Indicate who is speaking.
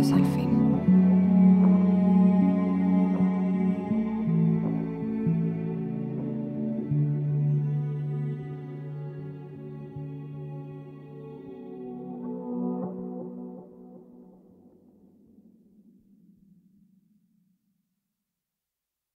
Speaker 1: I feel.